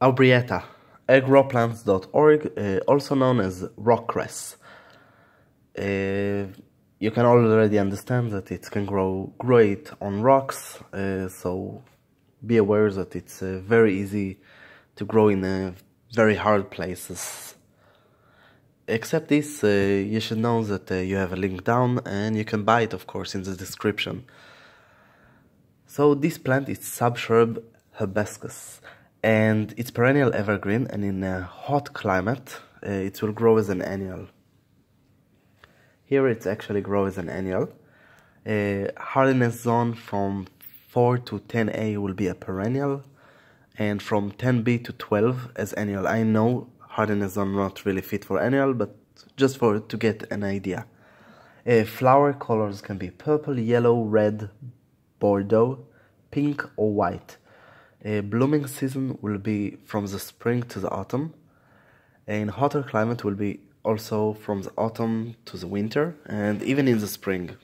Aubrieta, agrowplants.org, uh, also known as rockcress. Uh, you can already understand that it can grow great on rocks, uh, so be aware that it's very easy to grow in very hard places. Except this, you should know that you have a link down and you can buy it, of course, in the description. So this plant is subshrub hibiscus and it's perennial evergreen and in a hot climate uh, it will grow as an annual. Here it actually grows as an annual. Uh, hardiness zone from 4 to 10A will be a perennial and from 10B to 12 as annual. I know hardiness zone not really fit for annual but just for to get an idea. Uh, flower colors can be purple, yellow, red, bordeaux, pink or white. A blooming season will be from the spring to the autumn. In hotter climate will be also from the autumn to the winter and even in the spring.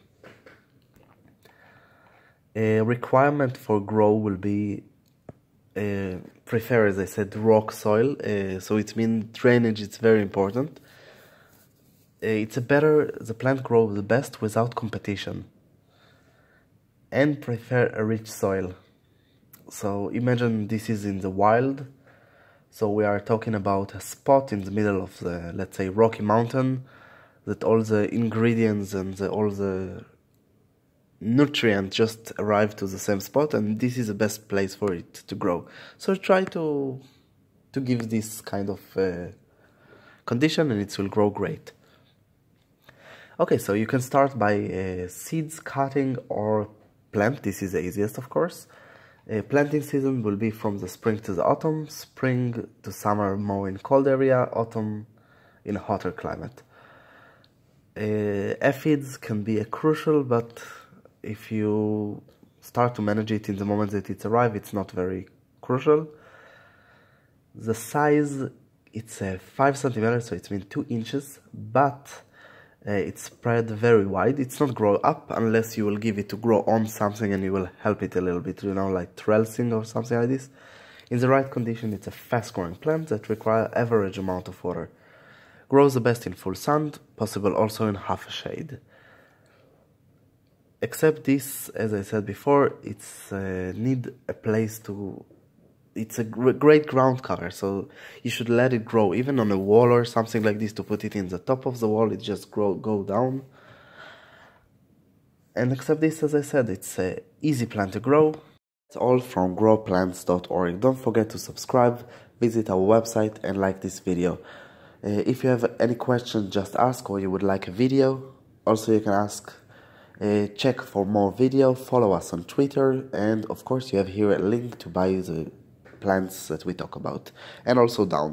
A requirement for grow will be uh, prefer, as I said, rock soil. Uh, so it means drainage. It's very important. It's a better the plant grow the best without competition. And prefer a rich soil. So imagine this is in the wild. So we are talking about a spot in the middle of the, let's say, Rocky Mountain, that all the ingredients and the, all the nutrients just arrive to the same spot, and this is the best place for it to grow. So try to to give this kind of uh, condition, and it will grow great. Okay, so you can start by uh, seeds cutting or plant. This is the easiest, of course. Uh, planting season will be from the spring to the autumn, spring to summer more in cold area, autumn in a hotter climate. Uh, aphids can be a crucial, but if you start to manage it in the moment that it's arrived, it's not very crucial. The size, it's a 5 centimeters, so it's mean 2 inches, but uh, it's spread very wide. It's not grow up unless you will give it to grow on something and you will help it a little bit, you know, like trellising or something like this. In the right condition, it's a fast-growing plant that require average amount of water. Grows the best in full sun, possible also in half a shade. Except this, as I said before, it's uh, need a place to it's a great ground cover so you should let it grow even on a wall or something like this to put it in the top of the wall it just grow go down. And except this as i said it's a easy plant to grow. It's all from growplants.org don't forget to subscribe visit our website and like this video. Uh, if you have any question just ask or you would like a video. Also you can ask uh, check for more video. Follow us on twitter and of course you have here a link to buy the plants that we talk about and also down